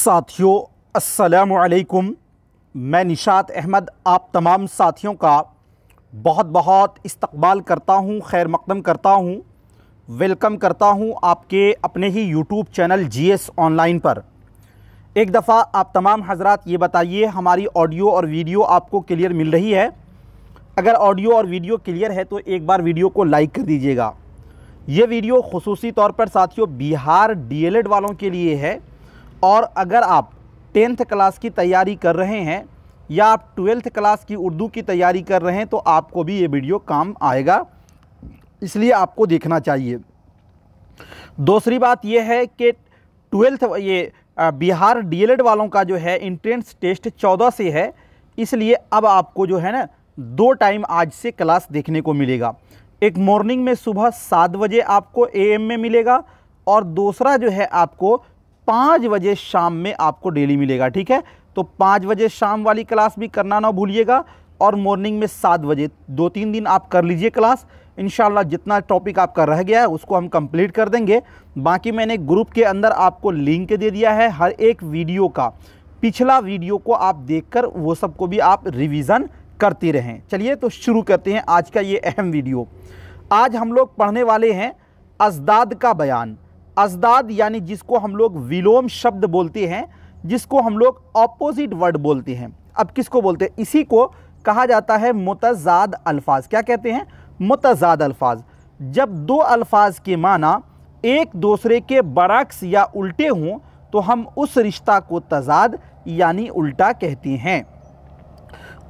साथियों असलकुम मैं निशात अहमद, आप तमाम साथियों का बहुत बहुत इस्तकबाल करता हूँ, खैर मकदम करता हूँ, वेलकम करता हूँ आपके अपने ही यूट्यूब चैनल जीएस ऑनलाइन पर। एक दफ़ा आप तमाम हजरात ये बताइए, हमारी ऑडियो और वीडियो आपको क्लियर मिल रही है? अगर ऑडियो और वीडियो क्लियर है तो एक बार वीडियो को लाइक कर दीजिएगा। ये वीडियो खसूसी तौर पर साथियों बिहार डीएलएड वालों के लिए है। और अगर आप टेंथ क्लास की तैयारी कर रहे हैं या आप ट्वेल्थ क्लास की उर्दू की तैयारी कर रहे हैं तो आपको भी ये वीडियो काम आएगा। इसलिए आपको देखना चाहिए। दूसरी बात यह है कि ट्वेल्थ ये बिहार डीएलएड वालों का जो है इंट्रेंस टेस्ट चौदह से है। इसलिए अब आपको जो है ना, दो टाइम आज से क्लास देखने को मिलेगा। एक मॉर्निंग में सुबह सात बजे आपको एएम में मिलेगा और दूसरा जो है आपको पाँच बजे शाम में आपको डेली मिलेगा, ठीक है? तो पाँच बजे शाम वाली क्लास भी करना ना भूलिएगा और मॉर्निंग में सात बजे, दो तीन दिन आप कर लीजिए क्लास। इन जितना टॉपिक आपका रह गया है, उसको हम कंप्लीट कर देंगे। बाकी मैंने ग्रुप के अंदर आपको लिंक दे दिया है हर एक वीडियो का। पिछला वीडियो को आप देखकर वो सबको भी आप रिवीजन करते रहें। चलिए तो शुरू करते हैं आज का ये अहम वीडियो। आज हम लोग पढ़ने वाले हैं अजदाद का बयान। अजदाद, यानी जिसको हम लोग विलोम शब्द बोलते हैं, जिसको हम लोग ऑपोजिट वर्ड बोलते हैं। अब किसको बोलते हैं? इसी को कहा जाता है मुतजाद अल्फाज। क्या कहते हैं? मुतजाद अल्फाज। जब दो अल्फाज के माना एक दूसरे के बरक्स या उल्टे हों तो हम उस रिश्ता को तजाद, यानी उल्टा कहते हैं।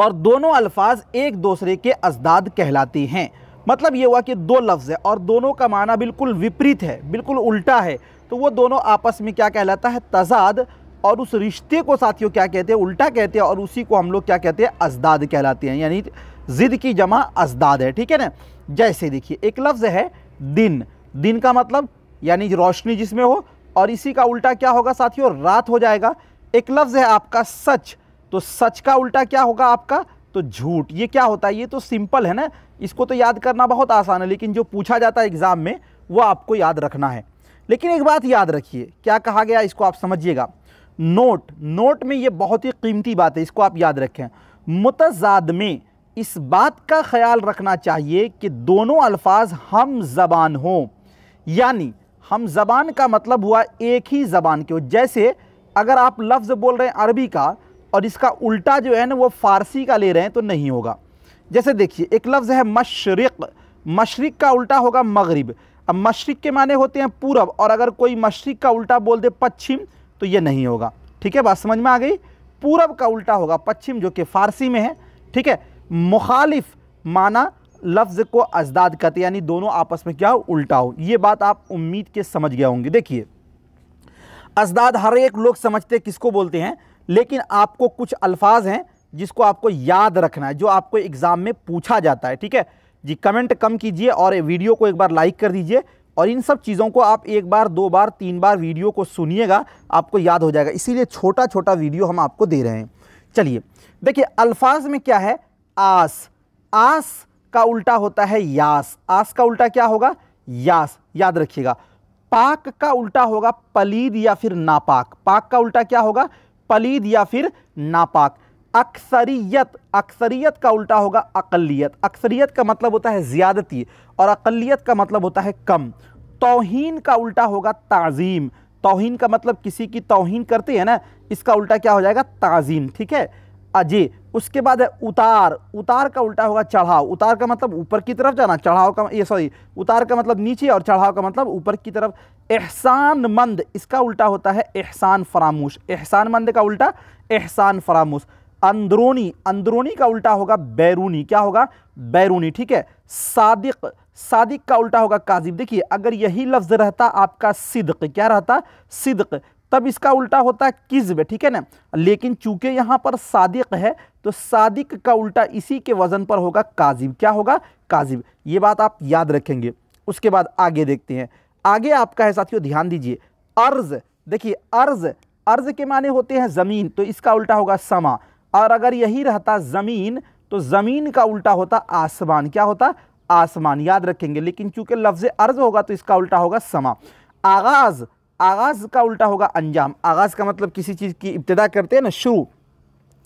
और दोनों अल्फाज एक दूसरे के अजदाद कहलाते हैं। मतलब ये हुआ कि दो लफ्ज़ है और दोनों का माना बिल्कुल विपरीत है, बिल्कुल उल्टा है। तो वो दोनों आपस में क्या कहलाता है? तजाद। और उस रिश्ते को साथियों क्या कहते हैं? उल्टा कहते हैं और उसी को हम लोग क्या कहते हैं? अजदाद कहलाते हैं, यानी ज़िद की जमा अजदाद है, ठीक है ना? जैसे देखिए, एक लफ्ज़ है दिन। दिन का मतलब यानी रोशनी जिसमें हो और इसी का उल्टा क्या होगा साथियों? रात हो जाएगा। एक लफ्ज़ है आपका सच। तो सच का उल्टा क्या होगा आपका? तो झूठ, ये क्या होता है? ये तो सिंपल है ना? इसको तो याद करना बहुत आसान है, लेकिन जो पूछा जाता है एग्ज़ाम में, वो आपको याद रखना है। लेकिन एक बात याद रखिए, क्या कहा गया इसको आप समझिएगा। नोट नोट में ये बहुत ही कीमती बात है, इसको आप याद रखें। मुतजाद में इस बात का ख्याल रखना चाहिए कि दोनों अल्फाज हम ज़बान हों। यानी हम ज़बान का मतलब हुआ एक ही ज़बान के हो। जैसे अगर आप लफ्ज़ बोल रहे हैं अरबी का और इसका उल्टा जो है ना, वो फ़ारसी का ले रहे हैं तो नहीं होगा। जैसे देखिए, एक लफ्ज़ है मशरक़। मशरक़ का उल्टा होगा मगरिब। अब मशरक़ के माने होते हैं पूरब, और अगर कोई मशरक़ का उल्टा बोल दे पश्चिम तो ये नहीं होगा। ठीक है, बात समझ में आ गई? पूरब का उल्टा होगा पश्चिम, जो कि फ़ारसी में है। ठीक है, मुखालिफ माना लफ्ज़ को अजदाद कहते यानी दोनों आपस में क्या हो, उल्टा हो। ये बात आप उम्मीद के समझ गए होंगे। देखिए, अजदाद हर एक लोग समझते किसको बोलते हैं? लेकिन आपको कुछ अल्फाज हैं जिसको आपको याद रखना है, जो आपको एग्ज़ाम में पूछा जाता है, ठीक है? जी, कमेंट कम कीजिए और वीडियो को एक बार लाइक कर दीजिए और इन सब चीज़ों को आप एक बार, दो बार, तीन बार वीडियो को सुनिएगा, आपको याद हो जाएगा। इसीलिए छोटा छोटा वीडियो हम आपको दे रहे हैं। चलिए, देखिए, अल्फाज में क्या है? आस। आस का उल्टा होता है यास। आस का उल्टा क्या होगा? यास। याद रखिएगा। पाक का उल्टा होगा पलीद या फिर नापाक। पाक का उल्टा क्या होगा? पलीद या फिर नापाक। अक्सरियत अक्सरियत का उल्टा होगा अकलियत अक्सरियत का मतलब होता है ज़्यादती और अकलियत का मतलब होता है कम। तोहन का उल्टा होगा ताज़ीम। तोहन का मतलब किसी की तोहन करते हैं ना, इसका उल्टा क्या हो जाएगा? ताज़ीम। ठीक है? अजय उसके बाद है उतार। उतार का उल्टा होगा चढ़ाव। उतार का मतलब ऊपर की तरफ़ जाना, चढ़ाव का ये सॉरी, उतार का मतलब नीचे और चढ़ाव का मतलब ऊपर की तरफ़। एहसान मंद इसका उल्टा होता है एहसान फरामोश। एहसान मंद का उल्टा, एहसान फरामोश। अंदरूनी अंदरूनी का उल्टा होगा बैरूनी। क्या होगा? बैरूनी, ठीक है? सादिक सादिक का उल्टा होगा काजिब। देखिए, अगर यही लफ्ज़ रहता आपका सिद्क, क्या रहता? सिद्क। तब इसका उल्टा होता है किज्ब, ठीक है ना? लेकिन चूँकि यहाँ पर सादिक है तो सादिक का उल्टा इसी के वज़न पर होगा काजिब। क्या होगा? काजिब। ये बात आप याद रखेंगे। उसके बाद आगे देखते हैं। आगे आपका है साथियों, ध्यान दीजिए। अर्ज़। देखिए, अर्ज़ अर्ज़ के माने होते हैं ज़मीन तो इसका उल्टा होगा समा। और अगर यही रहता ज़मीन तो ज़मीन का उल्टा होता आसमान। क्या होता? आसमान। याद रखेंगे। लेकिन चूँकि लफ्ज़ अर्ज़ होगा तो इसका उल्टा होगा समा। आगाज़। आगाज़ का उल्टा होगा अंजाम। आगाज़ का मतलब किसी चीज़ की इब्तदा करते हैं ना, शुरू।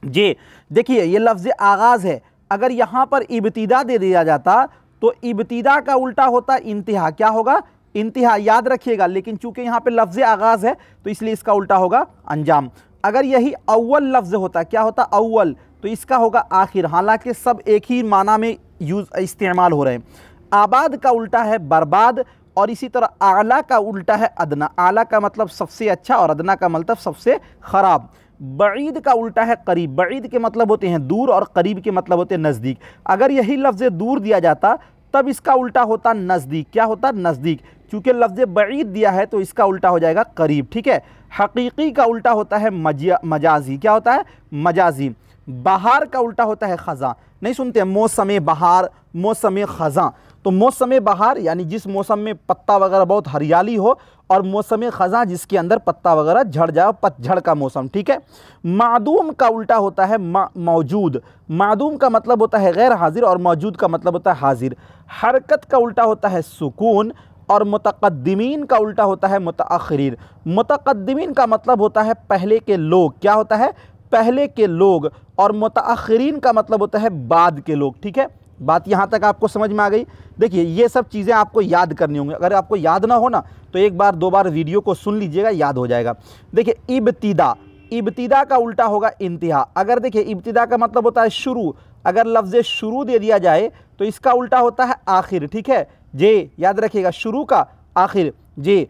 जे, देखिए, ये लफ्ज़ आगाज़ है। अगर यहाँ पर इब्तिदा दे दिया जाता तो इब्तिदा का उल्टा होता इंतहा। क्या होगा? इंतहा, याद रखिएगा, लेकिन चूँकि यहाँ पे लफ्ज़ आगाज़ है तो इसलिए इसका उल्टा होगा अंजाम। अगर यही अव्वल लफ्ज़ होता, क्या होता? अव्वल। तो इसका होगा आखिर। हालाँकि सब एक ही माना में यूज़, इस्तेमाल हो रहे हैं। आबाद का उल्टा है बर्बाद और इसी तरह आला का उल्टा है अदना। आला का मतलब सबसे अच्छा और अदना का मतलब सबसे ख़राब। बईद का उल्टा है करीब। बईद के मतलब होते हैं दूर और करीब के मतलब होते हैं नज़दीक। अगर यही लफ्ज़ दूर दिया जाता, तब इसका उल्टा होता नज़दीक। क्या होता? नज़दीक। क्योंकि लफ्ज़ बईद दिया है तो इसका उल्टा हो जाएगा करीब। ठीक है? हकीकी का उल्टा होता है मजाजी। क्या होता है? मजाजी। बहार का उल्टा होता है ख़ज़ा। नहीं सुनते? मौसम बहार, मौसम ख़ज़ा। तो मौसम बहार, यानी जिस मौसम में पत्ता वगैरह बहुत हरियाली हो और मौसम ख़ज़ा जिसके अंदर पत्ता वगैरह झड़ जाए पतझड़ का मौसम, ठीक है? मादूम का उल्टा होता है मौजूद। मादूम का मतलब होता है गैर हाजिर और मौजूद का मतलब होता है हाजिर। हरकत का उल्टा होता है सुकून और मतकदमीन का उल्टा होता है मतअखरीन मतकदमीन का मतलब होता है पहले के लोग। क्या होता है? पहले के लोग और मतअखरीन का मतलब होता है बाद के लोग, ठीक है? बात यहाँ तक आपको समझ में आ गई। देखिए, ये सब चीज़ें आपको याद करनी होंगी। अगर आपको याद ना हो ना तो एक बार, दो बार वीडियो को सुन लीजिएगा, याद हो जाएगा। देखिए, इब्तिदा। इब्तिदा का उल्टा होगा इंतहा। अगर देखिए, इब्तिदा का मतलब होता है शुरू। अगर लफ्ज़ शुरू दे दिया जाए तो इसका उल्टा होता है आखिर। ठीक है? जे, याद रखिएगा, शुरू का आखिर। जे,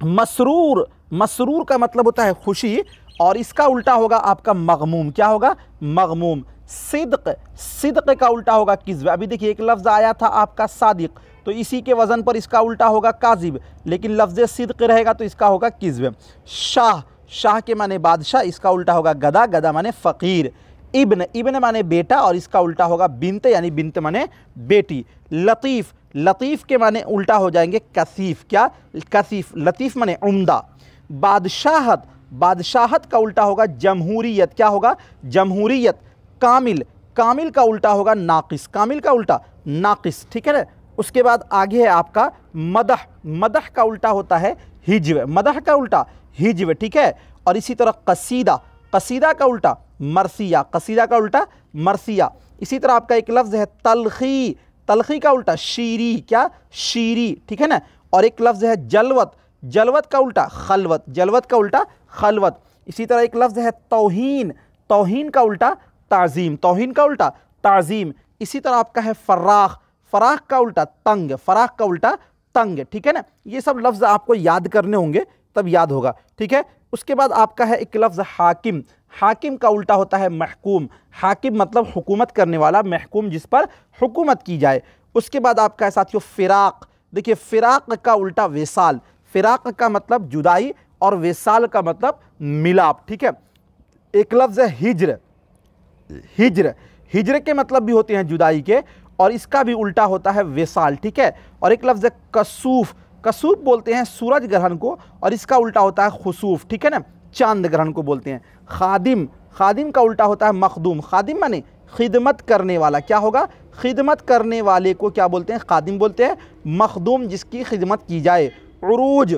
मसरूर। मसरूर का मतलब होता है खुशी, और इसका उल्टा होगा आपका मगमूम। क्या होगा? मगमूम। सिद्क सिद्क का उल्टा होगा किज्ब। अभी देखिए, एक लफ्ज़ आया था आपका सादिक तो इसी के वज़न पर इसका उल्टा होगा काजिब, लेकिन लफ्ज़ सिदक रहेगा तो इसका होगा किज्ब। शाह शाह के माने बादशाह, इसका उल्टा होगा गदा गदा माने फ़कीर। इब्न इब्न माने बेटा और इसका उल्टा होगा बिनत यानी बिनत माने बेटी। लतीफ़ लतीफ़ के माने उल्टा हो जाएँगे कसीफ़। क्या? कसीफ़, लतीफ़ माने उम्दा। बादशाहत बादशाहत का उल्टा होगा जमहूरीत क्या होगा? जमहूरीत कामिल कामिल का उल्टा होगा नाकिस कामिल का उल्टा नाकिस ठीक है ना उसके बाद आगे है आपका मदह मदह का उल्टा होता है हिजव मदह का उल्टा हिजव ठीक है और इसी तरह कसीदा कसीदा का उल्टा मरसिया कसीदा का उल्टा मरसिया इसी तरह आपका एक लफ्ज़ है तलखी तलखी का उल्टा शीरी क्या शीरी ठीक है ना और एक लफ्ज़ है जलवत जलवत का उल्टा खलवत जलवत का उल्टा खलवत इसी तरह एक लफ्ज़ है तोहीन तोहीन का उल्टा ताज़ीम, तोहन का उल्टा, ताज़ीम। इसी तरह आपका है फ़राख। फ़राख का उल्टा, तंग। फ़राख का उल्टा, तंग, ठीक है ना? ये सब लफ्ज़ आपको याद करने होंगे, तब याद होगा, ठीक है? उसके बाद आपका है एक लफ्ज़ हाकिम। हाकिम का उल्टा होता है महकूम। हाकिम मतलब हुकूमत करने वाला, महकूम जिस पर हुकूमत की जाए। उसके बाद आपका है साथियों फ़िराक। देखिए, फ़िराक का उल्टा वेसाल। फ़िराक का मतलब जुदाई और वेसाल का मतलब मिलाप, ठीक है? एक लफ्ज़ है हिजर। हिजर हिजर के मतलब भी होते हैं जुदाई के, और इसका भी उल्टा होता है वेसाल, ठीक है? और एक लफ्ज़ है कसूफ कसूफ बोलते हैं सूरज ग्रहण को, और इसका उल्टा होता है खसूफ, ठीक है ना? चाँद ग्रहण को बोलते हैं। खादिम खादिम का उल्टा होता है मखदूम। खादिम माने खिदमत करने वाला। क्या होगा? खिदमत करने वाले को क्या बोलते हैं? खादिम बोलते हैं। मखदूम, जिसकी खिदमत की जाए। उरूज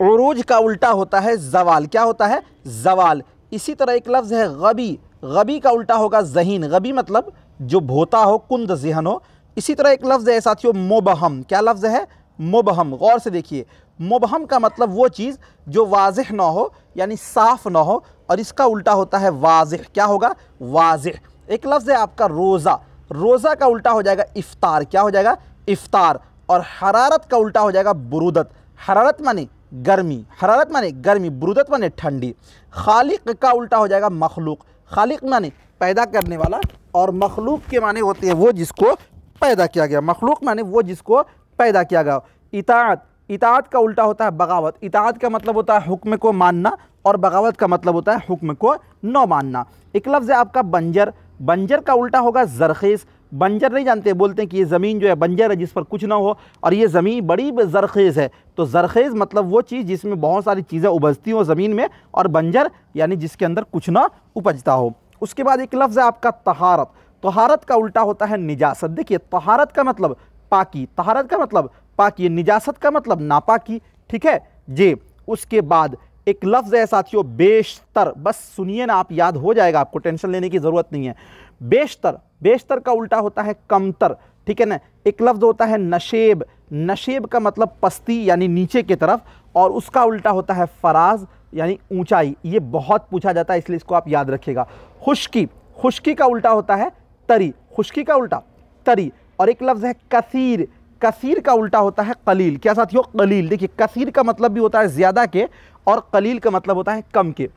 उरूज का उल्टा होता है जवाल। क्या होता है? जवाल। इसी तरह एक लफ्ज़ है गबी। गबी का उल्टा होगा जहीन। गबी मतलब जो भोता हो, कुंद जहन हो। इसी तरह एक लफ्ज़ है साथियों मोबहम। क्या लफ्ज़ है? मोबहम। गौर से देखिए। मोबहम का मतलब वो चीज़ जो वाज ना हो, यानी साफ़ ना हो, और इसका उल्टा होता है वाज क्या होगा? वाज एक लफ्ज़ है आपका रोज़ा। रोज़ा का उल्टा हो जाएगा इफ़ार क्या हो जाएगा? इफ़ार और हरारत का उल्टा हो जाएगा बुरुदत। हरारत माने गर्मी। हरारत माने गर्मी, बुरुदत माने ठंडी। खालिक का उल्टा हो जाएगा मखलूक। खालिक माने पैदा करने वाला और मखलूक के माने होते हैं वो जिसको पैदा किया गया। मखलूक माने वो जिसको पैदा किया गया। इतात इतात का उल्टा होता है बगावत। इतात का मतलब होता है हुक्म को मानना और बगावत का मतलब होता है हुक्म को न मानना। एक लफ्ज़ है आपका बंजर। बंजर का उल्टा होगा जरखेज़ बंजर नहीं जानते, बोलते हैं कि ये ज़मीन जो है बंजर है, जिस पर कुछ ना हो, और ये ज़मीन बड़ी जरखेज़ है। तो जरखेज़ मतलब वो चीज़ जिसमें बहुत सारी चीज़ें उपजती हों ज़मीन में, और बंजर यानी जिसके अंदर कुछ ना उपजता हो। उसके बाद एक लफ्ज़ है आपका तहारत। तहारत का उल्टा होता है निजासत। देखिए, तहारत का मतलब पाकी। तहारत का मतलब पाकी। निजासत का मतलब नापाकी। ठीक है? जे। उसके बाद एक लफ्ज़ है साथियों, बेशतर। बस सुनिए ना, आप याद हो जाएगा, आपको टेंशन लेने की ज़रूरत नहीं है। बेशतर बेशतर का उल्टा होता है कमतर, ठीक है ना? एक लफ्ज़ होता है नशेब। नशेब का मतलब पस्ती, यानी नीचे की तरफ़, और उसका उल्टा होता है फराज, यानी ऊंचाई। ये बहुत पूछा जाता है, इसलिए इसको आप याद रखिएगा। खुश्की खुश्की का उल्टा होता है तरी। खुश्की का उल्टा तरी, और एक लफ्ज़ है कसीर। कसीर का उल्टा होता है कलील। क्या साथियों? कलील। देखिए, कसीर का मतलब भी होता है ज़्यादा के और कलील का मतलब होता है कम के।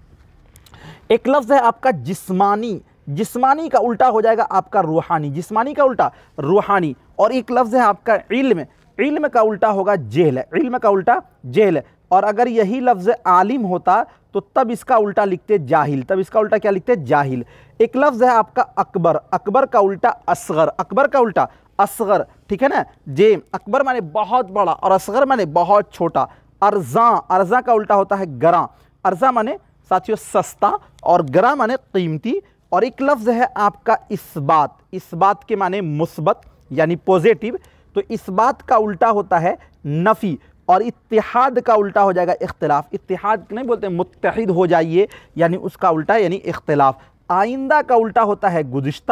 एक लफ्ज़ है आपका जिस्मानी। जिस्मानी का उल्टा हो जाएगा आपका रूहानी। जिस्मानी का उल्टा, रूहानी। और एक लफ्ज़ है आपका इल्म। इल्म का उल्टा होगा जेल इल्म का उल्टा जेल और अगर यही लफ्ज़ आलिम होता तो तब इसका उल्टा लिखते जाहिल। तब इसका उल्टा क्या लिखते? जाहिल। एक लफ्ज़ है आपका अकबर। अकबर का उल्टा असगर। अकबर का उल्टा असगर। ठीक है ना? जे अकबर माने बहुत बड़ा और असगर माने बहुत छोटा। अर्जा अर्जा का उल्टा होता है गरा। अर्जा माने, साथियों, सस्ता और गरा माने कीमती। और एक लफ्ज़ है आपका इस बात इस बात के माने मुस्बत, यानी पॉजिटिव तो इस बात का उल्टा होता है नफ़ी और इतिहाद का उल्टा हो जाएगा इख्तलाफ। इतिहाद नहीं बोलते मुतहद हो जाइए, यानी उसका उल्टा, यानी इख्तलाफ। आइंदा का उल्टा होता है गुज्त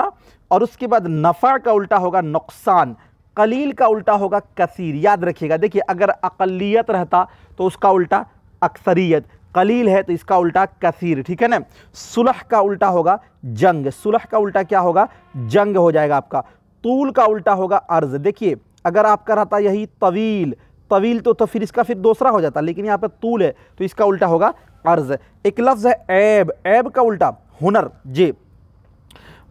और उसके बाद नफ़ा का उल्टा होगा नुकसान। कलील का उल्टा होगा कसीर। याद रखिएगा, देखिए, अगर अकलीत रहता तो उसका उल्टा अक्सरियत। कलील है तो इसका उल्टा कसीर, ठीक है ना? सुलह का उल्टा होगा जंग। सुलह का उल्टा क्या होगा? जंग हो जाएगा आपका। तूल का उल्टा होगा अर्ज़। देखिए, अगर आपका रहता यही तवील तवील तो तो फिर इसका फिर दूसरा हो जाता, लेकिन यहाँ पर तूल है तो इसका उल्टा होगा अर्ज़। एक लफ्ज़ है ऐब। ऐब का उल्टा, हुनर। जे।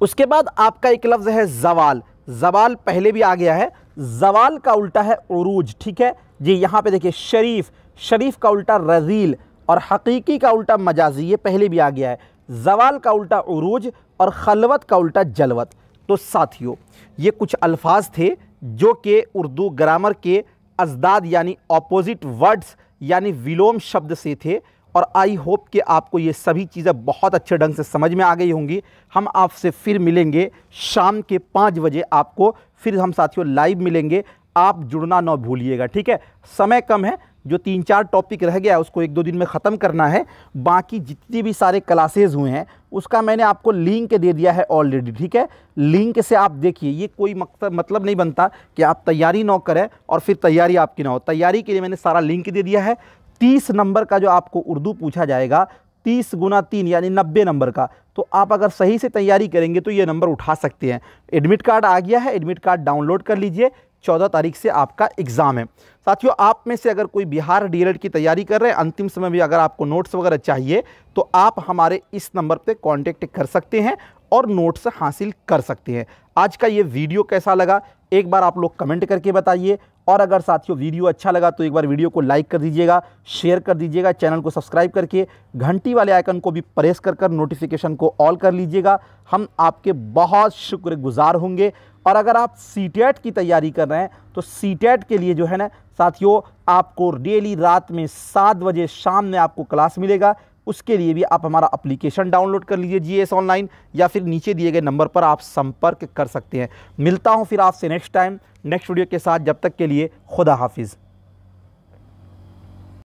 उसके बाद आपका एक लफ्ज़ है जवाल। जवाल पहले भी आ गया है। जवाल का उल्टा है उरूज, ठीक है? जी यहाँ पे देखिए, शरीफ शरीफ का उल्टा रजील और हकीकी का उल्टा मजाजी, ये पहले भी आ गया है। जवाल का उल्टा उरूज और खलवत का उल्टा जलवत। तो साथियों, ये कुछ अल्फाज थे जो कि उर्दू ग्रामर के अजदाद यानी अपोजिट वर्ड्स यानी विलोम शब्द से थे। और आई होप कि आपको ये सभी चीज़ें बहुत अच्छे ढंग से समझ में आ गई होंगी। हम आपसे फिर मिलेंगे शाम के पाँच बजे आपको, फिर हम साथियों लाइव मिलेंगे। आप जुड़ना ना भूलिएगा, ठीक है? समय कम है, जो तीन चार टॉपिक रह गया है उसको एक दो दिन में ख़त्म करना है। बाकी जितने भी सारे क्लासेज हुए हैं, उसका मैंने आपको लिंक दे दिया है ऑलरेडी ठीक है? लिंक से आप देखिए, ये कोई मतलब नहीं बनता कि आप तैयारी ना करें और फिर तैयारी आपकी ना हो। तैयारी के लिए मैंने सारा लिंक दे दिया है। तीस नंबर का जो आपको उर्दू पूछा जाएगा, तीस गुना तीन, यानी नब्बे नंबर का। तो आप अगर सही से तैयारी करेंगे तो ये नंबर उठा सकते हैं। एडमिट कार्ड आ गया है, एडमिट कार्ड डाउनलोड कर लीजिए। चौदह तारीख से आपका एग्ज़ाम है। साथियों, आप में से अगर कोई बिहार डी की तैयारी कर रहे हैं, अंतिम समय भी अगर आपको नोट्स वगैरह चाहिए तो आप हमारे इस नंबर पर कॉन्टेक्ट कर सकते हैं। और नोट्स हासिल कर सकते हैं। आज का ये वीडियो कैसा लगा? एक बार आप लोग कमेंट करके बताइए। और अगर साथियों, वीडियो अच्छा लगा तो एक बार वीडियो को लाइक कर दीजिएगा शेयर कर दीजिएगा चैनल को सब्सक्राइब करके, घंटी वाले आइकन को भी प्रेस कर कर नोटिफिकेशन को ऑल कर लीजिएगा। हम आपके बहुत शुक्रगुजार होंगे। और अगर आप सी की तैयारी कर रहे हैं तो सी के लिए जो है ना, साथियों, आपको डेली रात में सात बजे शाम में आपको क्लास मिलेगा। उसके लिए भी आप हमारा अप्लीकेशन डाउनलोड कर लीजिए जी एस ऑनलाइन या फिर नीचे दिए गए नंबर पर आप संपर्क कर सकते हैं। मिलता हूँ फिर आपसे नेक्स्ट टाइम नेक्स्ट वीडियो के साथ, जब तक के लिए खुदा हाफिज़।